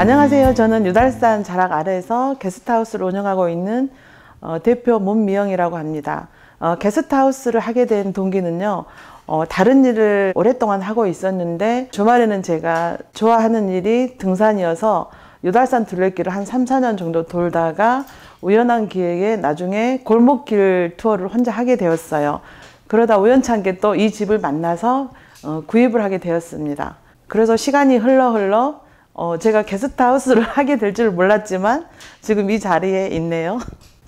안녕하세요. 저는 유달산 자락 아래에서 게스트하우스를 운영하고 있는 어, 대표 문미영이라고 합니다. 어, 게스트하우스를 하게 된 동기는요. 어, 다른 일을 오랫동안 하고 있었는데 주말에는 제가 좋아하는 일이 등산이어서 유달산 둘레길을 한 3, 4년 정도 돌다가 우연한 기회에 나중에 골목길 투어를 혼자 하게 되었어요. 그러다 우연찮게 또 이 집을 만나서 어, 구입을 하게 되었습니다. 그래서 시간이 흘러 흘러 어, 제가 게스트하우스를 하게 될 줄 몰랐지만 지금 이 자리에 있네요.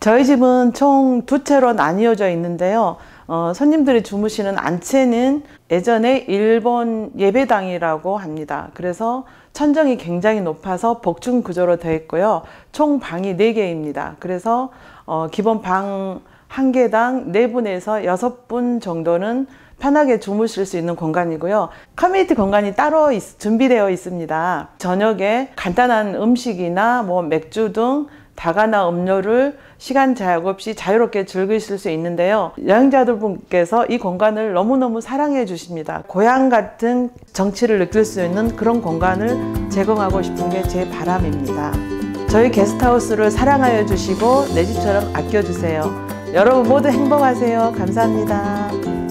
저희 집은 총 두 채로 나뉘어져 있는데요. 어, 손님들이 주무시는 안채는 예전에 일본 예배당이라고 합니다. 그래서 천정이 굉장히 높아서 복층 구조로 되어 있고요. 총 방이 4개입니다. 그래서 어, 기본 방 한 개당 4분에서 6분 정도는 편하게 주무실 수 있는 공간이고요. 커뮤니티 공간이 따로 있, 준비되어 있습니다. 저녁에 간단한 음식이나 뭐 맥주 등 다가나 음료를 시간 제약 없이 자유롭게 즐기실 수 있는데요. 여행자들 분께서 이 공간을 너무너무 사랑해 주십니다. 고향 같은 정치를 느낄 수 있는 그런 공간을 제공하고 싶은 게 제 바람입니다. 저희 게스트하우스를 사랑하여 주시고 내 집처럼 아껴주세요. 여러분 모두 행복하세요. 감사합니다.